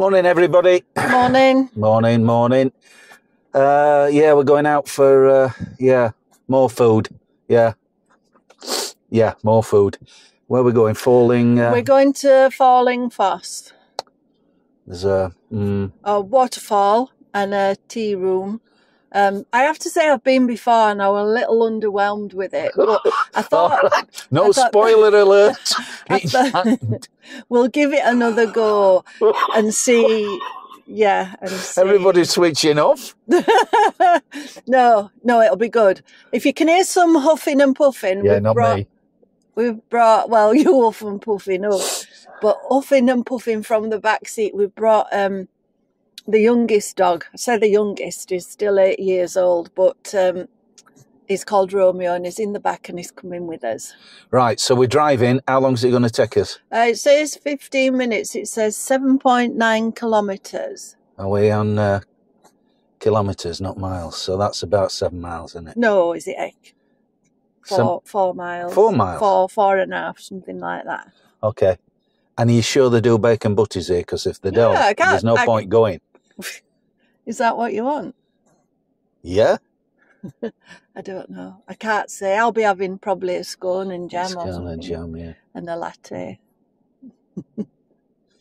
Morning, everybody. Morning. Morning, morning. Uh, yeah, we're going out for uh, yeah more food. Yeah, yeah, more food. Where we going? Falling. Uh, We're going to Falling Foss, there's a. Mm, a waterfall and a tea room. Um, I have to say I've been before and I was a little underwhelmed with it. But I thought no I thought- spoiler alert. Thought- we'll give it another go and see. Yeah, and see. Everybody's switching off. no, no, it'll be good. If you can hear some huffing and puffing, Yeah, we've not brought, me. We've brought well, you huff and puffing up, but huffing and puffing from the back seat. We've brought um, the youngest dog. I say the youngest. is still eight years old, but um, he's called Romeo, and he's in the back, and he's coming with us. Right, so we're driving. How long is it going to take us? Uh, it says fifteen minutes. It says seven point nine kilometers. Are we on uh, kilometres, not miles? So that's about seven miles, isn't it? No, is it eight? Some- Four, four miles. Four miles? Four, four and a half, something like that. Okay. And are you sure they do bacon butties here? Because if they Yeah, don't, there's no I- point going. Is that what you want? Yeah? I don't know. I can't say. I'll be having probably a scone and jam or something. and jam, yeah. and a latte.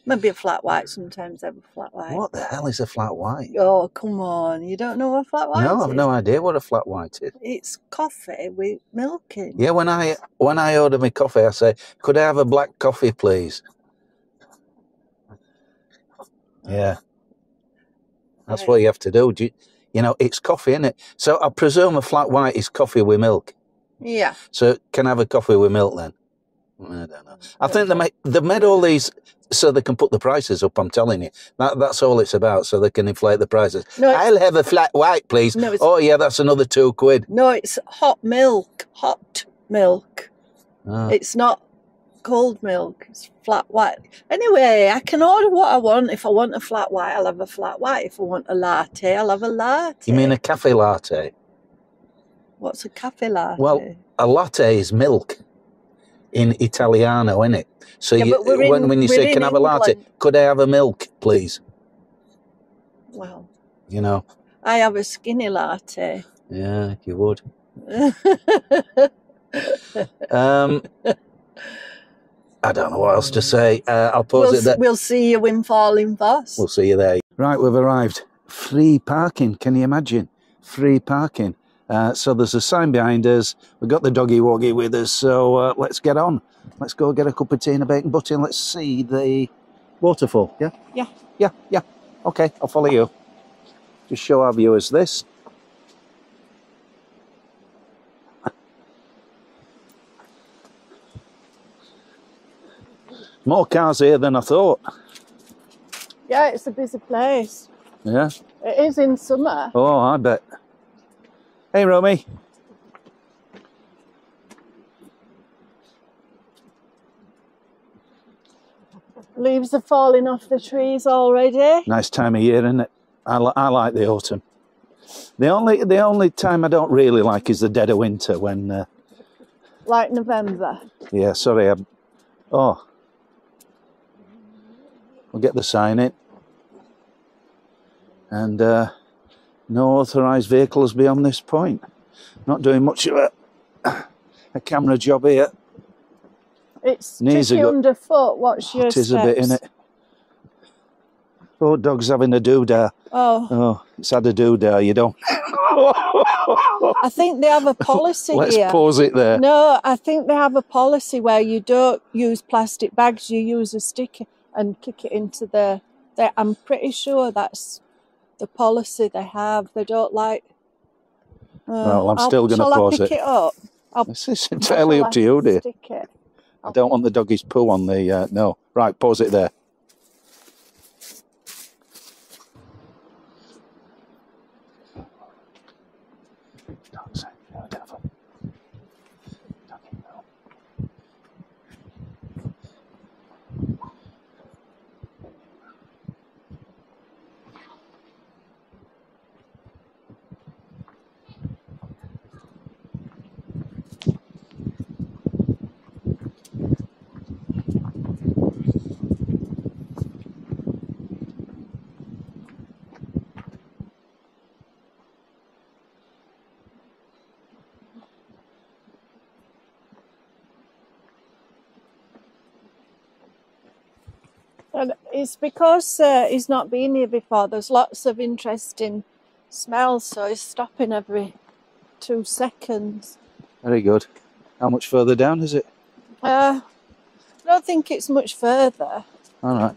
Maybe a flat white. Sometimes I have a flat white. What the hell is a flat white? Oh, come on. You don't know what a flat white no, is? I've no idea what a flat white is. It's coffee with milk in. Yeah, when I when I order my coffee, I say, "Could I have a black coffee, please?" Yeah, that's Right. what you have to do. do you, you know, it's coffee, isn't it? So I presume a flat white is coffee with milk. Yeah. So can I have a coffee with milk then? I don't know. I think they make they made all these so they can put the prices up. I'm telling you, that that's all it's about. So they can inflate the prices. No, I'll have a flat white, please. No, oh yeah, that's another two quid. no, it's hot milk. Hot milk. Ah. It's not cold milk. It's flat white. Anyway, I can order what I want. If I want a flat white, I'll have a flat white. If I want a latte, I'll have a latte. You mean a cafe latte? What's a cafe latte? Well, a latte is milk in Italiano, isn't it? So Yeah, you, when, in- when you say, "Can I have a latte?" Could I have a milk, please? well, You know, I have a skinny latte. yeah, you would. Um, I don't know what else to say. Uh, I'll pause we'll, it there. we'll see you in Falling Foss. We'll see you there. Right, we've arrived. Free parking. Can you imagine? Free parking. Uh, so there's a sign behind us. We've got the doggy woggy with us. So uh, let's get on. Let's go get a cup of tea and a bacon butty and let's see the waterfall. Yeah? Yeah. Yeah, yeah. Okay, I'll follow you. Just show our viewers this. More cars here than I thought. yeah, it's a busy place. Yeah. It is in summer. Oh, I bet. Hey, Romy. Leaves are falling off the trees already. Nice time of year, isn't it? I, li- I like the autumn. The only the only time I don't really like is the dead of winter when. Uh, Like November. yeah, sorry. I'm, oh, we'll get the sign in. And uh, no authorised vehicles beyond this point. Not doing much of a, a camera job here. It's Knees tricky underfoot. What's your It is a bit in it. Oh, dog's having a doodah. Oh, Oh, it's had a doodah. You don't. I think they have a policy Let's here. pause it there. No, I think they have a policy where you don't use plastic bags. You use a stick and kick it into the. I'm pretty sure that's the policy they have. They don't like. Uh, Well, I'm I'll- still gonna shall I pause pick it. it up. This is entirely up to I you, dear. I don't want the doggy's poo on the. Uh, no. Right, pause it there. It's because uh, he's not been here before. There's lots of interesting smells, so he's stopping every two seconds. Very good. How much further down is it? Uh, I don't think it's much further, All right.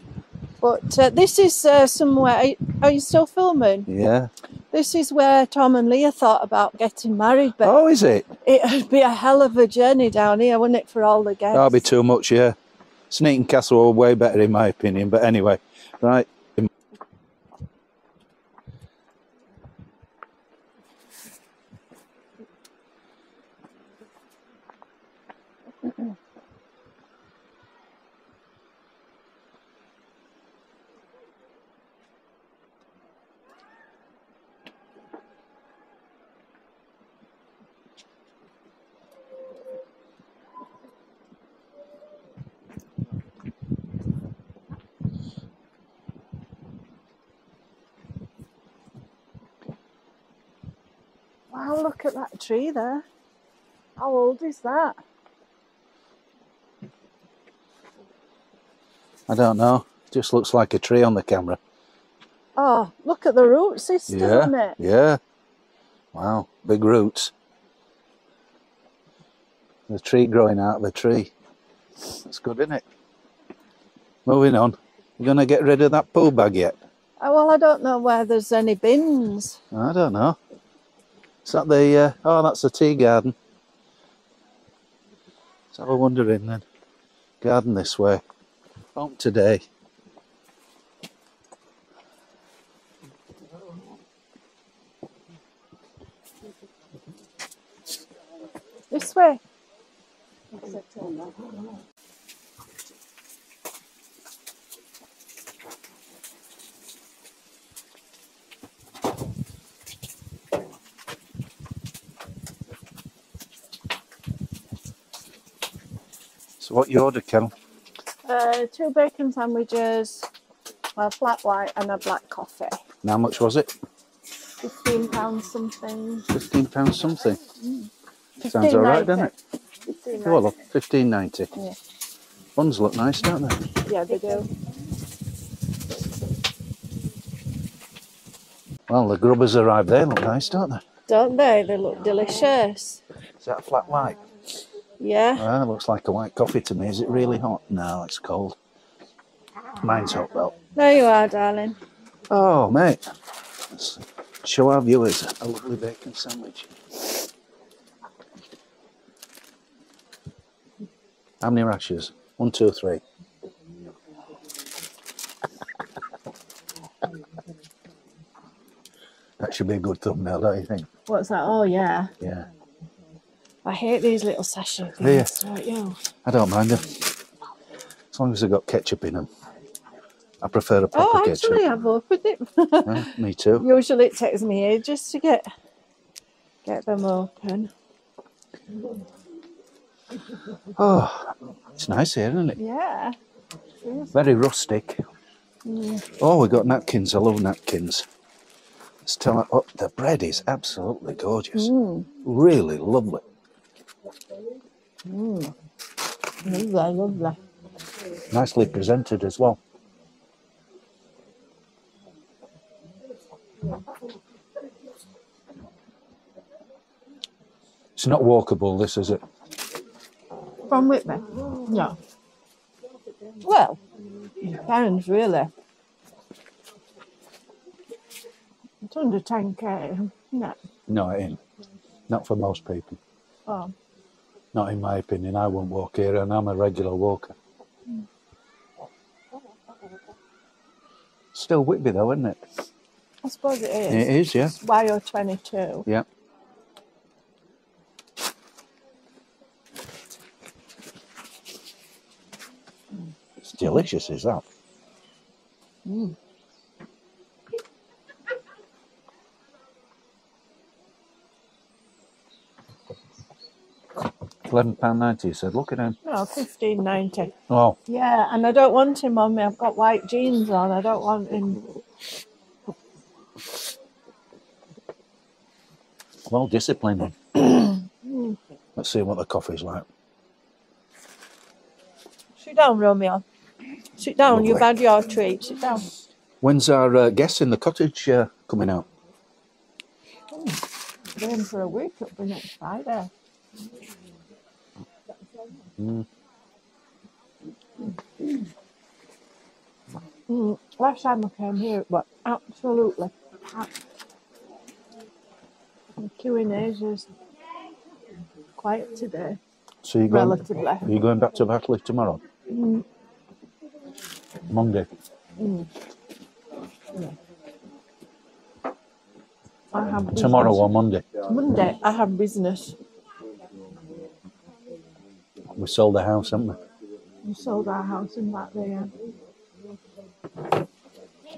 but uh, this is uh, somewhere. Are you, are you still filming? Yeah. This is where Tom and Leah thought about getting married, but Oh, is it? it'd be a hell of a journey down here, wouldn't it, for all the guests? That'd be too much, yeah. Sneaton Castle are way better in my opinion, but anyway. Right. Wow, look at that tree there. How old is that? I don't know. Just looks like a tree on the camera. Oh, look at the root system, Yeah. isn't it? Yeah. Wow. Big roots. The tree growing out of the tree. That's good, isn't it? Moving on. You gonna get rid of that poo bag yet? Oh, well, I don't know where there's any bins. I don't know. Is that the uh, oh that's the tea garden. Let's have a wander in then. Garden this way. Home today. This way. What you ordered, Kel? Uh, two bacon sandwiches, a flat white, and a black coffee. And how much was it? Fifteen pounds something. Fifteen pounds something. Sounds all right, doesn't it? Fifteen Oh, look, fifteen ninety. Yeah. Buns look nice, don't they? Yeah, they do. Well, the grubbers arrived. They look nice, don't they? Don't they? They look delicious. Is that a flat white? Yeah. Ah, looks like a white coffee to me. Is it really hot? No, it's cold. Mine's hot though. There you are, darling. Oh, mate. Let's show our viewers a lovely bacon sandwich. How many rashes? One, two, three. that should be a good thumbnail, don't you think? What's that? Oh, yeah. Yeah. I hate these little sachet Do you? things. Don't? I don't mind them. As long as they've got ketchup in them. I prefer a proper Oh, ketchup. actually, I've opened it. Yeah, me too. Usually it takes me ages to get get them open. Oh, it's nice here, isn't it? Yeah. Very rustic. Mm. Oh, we've got napkins. I love napkins. Let's tell oh, the bread is absolutely gorgeous. Mm. Really lovely. Mm. Lovely, lovely. Nicely presented as well. It's not walkable, this is it? From Whitby? No. Well, depends really. It's under 10k. No. No, it ain't. Not for most people. Oh. Not in my opinion. I won't walk here, and I'm a regular walker. Still Whitby, though, isn't it? I suppose it is. It is, yeah. It's YO22. Yeah. It's delicious, is that? Mm. Eleven pound ninety. You said, look at him. No, 15.90. Oh, Yeah, and I don't want him on me. I've got white jeans on. I don't want him. well, disciplining. Let's see what the coffee's like. Sit down, Romeo. Sit down. You've Lovely. had your treat. Sit down. When's our uh, guest in the cottage uh, coming out? Going for a week. It'll be next Friday. Mm, last time I came here, it was absolutely packed. The in Asia's quiet today, So you're going? relatively. Are you going back to Batley tomorrow? Monday. I have business. Tomorrow or Monday. Monday, I have business. We sold the house, haven't we? We sold our house in that there.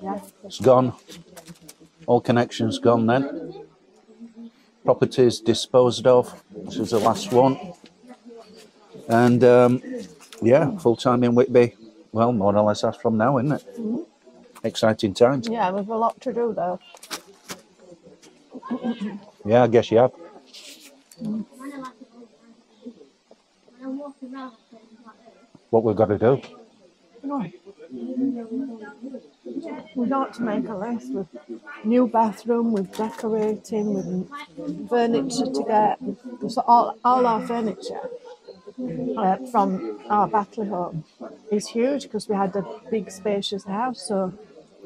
Yeah. It's gone. All connections gone then. Properties disposed of. This is the last one. And um, yeah, full time in Whitby. Well, more or less that's from now, isn't it? Exciting times. Yeah, we've a lot to do though. Yeah, I guess you have. What we've got to do. No. We got to make a list with new bathroom, with decorating, with furniture to get. So all, all our furniture uh, from our Batley home is huge because we had a big spacious house. So,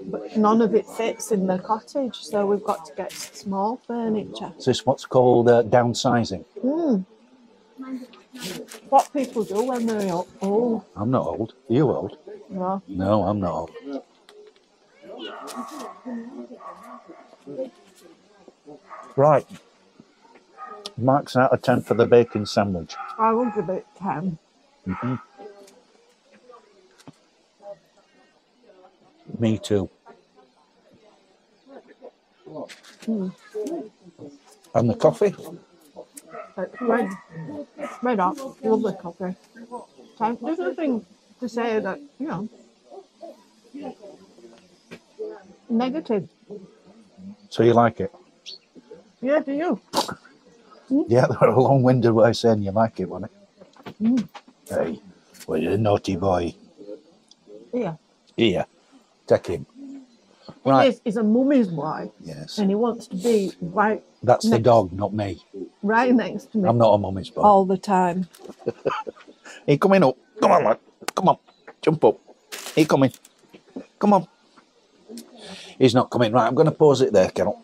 but none of it fits in the cottage. So we've got to get small furniture. Is this what's called uh, downsizing? What people do when they're old, I'm not old. Are you old? know. No, I'm not old. Right. Marks out of 10 for the bacon sandwich. I will give it ten. Me too. Hmm. And the coffee? It's red, red hot, lovely coffee. So there's nothing to say that, you know, negative. So you like it? Yeah, do you? Mm-hmm. Yeah, they were a long winded way of saying you like it, wasn't it? Mm-hmm. Hey, well, you're a naughty boy. Yeah. Yeah, take him. He Right. is, a mummy's boy Yes. and he wants to be right, That's the Next. dog, not me. right next to me I'm not a mummy's boy. all the time. He coming up. Come on, lad. Come on. Jump up. He coming. Come on. He's not coming. Right, I'm going to pause it there, Carol.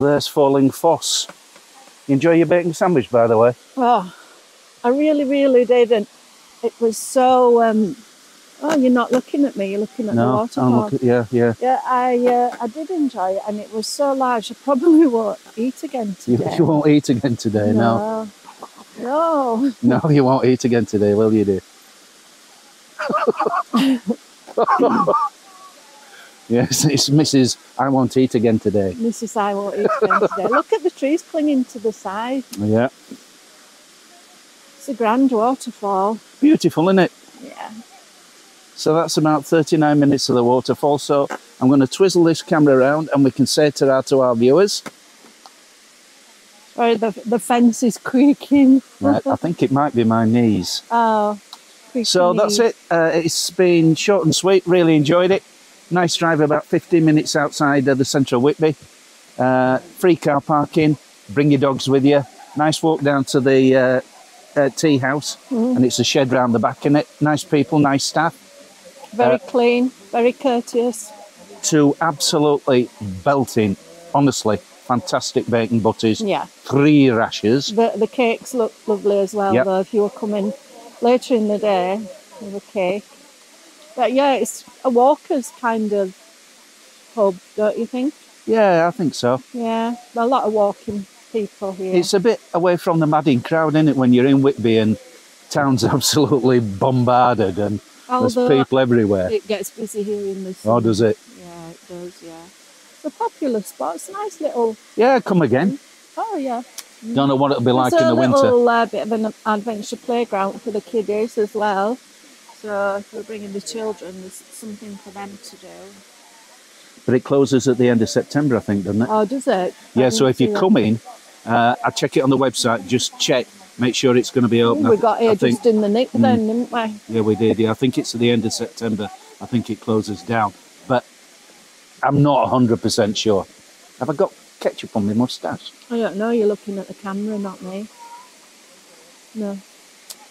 There's Falling Foss. You enjoy your bacon sandwich, by the way? Oh, I really, really did. And it was so, um, oh, you're not looking at me, you're looking at the I'm waterfall. yeah, yeah. Yeah, I uh, I did enjoy it, and it was so large. I probably won't eat again You, you won't eat again today, no. no, no. No, you won't eat again today, will you, dear? yes, it's Mrs. I won't eat again today. Mrs. I won't eat again today. Look at the trees clinging to the side. Yeah. It's a grand waterfall. Beautiful, isn't it? Yeah. So that's about 39 minutes of the waterfall. So I'm going to twizzle this camera around and we can say it out to our viewers. Sorry, the the fence is creaking. Right, I think it might be my knees. Oh. So that's it. Uh, it's been short and sweet. Really enjoyed it. Nice drive, about 15 minutes outside of the central Whitby. Uh, free car parking. Bring your dogs with you. Nice walk down to the uh, uh, tea house, and it's a shed round the back in it. Nice people, nice staff. Very uh, clean, very courteous. Two absolutely belting, honestly, fantastic bacon butties. Yeah. Three rashers. The the cakes look lovely as well, Yep. though, if you were coming later in the day with a cake. But yeah, it's a walker's kind of pub, don't you think? Yeah, I think so. Yeah, a lot of walking people here. It's a bit away from the madding crowd, isn't it, when you're in Whitby and town's absolutely bombarded and there's people everywhere. it gets busy here in the Oh, does it? Yeah, it does. Yeah, it's a popular spot. It's a nice little. Yeah, come again. Oh yeah. Don't know what it'll be like it's in the winter. A little uh, bit of an adventure playground for the kiddies as well. So if we're bringing the children, there's something for them to do. But it closes at the end of September, I think, doesn't it? Oh, does it? yeah, I so if you're coming, uh, I check it on the website. Just check, make sure it's going to be open. we got I here think, just in the nick then, didn't we? Yeah, we did. Yeah, I think it's at the end of September. I think it closes down. But I'm not 100% sure. Have I got ketchup on my moustache? I don't know. You're looking at the camera, not me. No.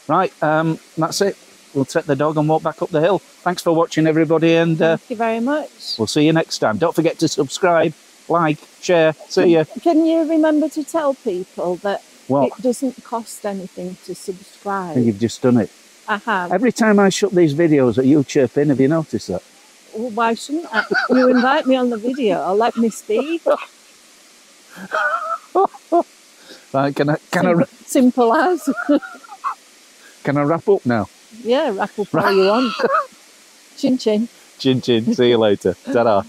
Right, um, that's it. We'll take the dog and walk back up the hill. Thanks for watching, everybody, and uh, Thank you very much. we'll see you next time. Don't forget to subscribe, like, share. See you. Can you remember to tell people that Well, it doesn't cost anything to subscribe? think you've just done it. I have. Every time I shut these videos at you chirping, have you noticed that? Well, why shouldn't I? You invite me on the video, or let me speak. Right, can I can I Sim- Simple as. can I wrap up now? Yeah, up all you want. Chin chin. Chin chin. See you later. Ta-da.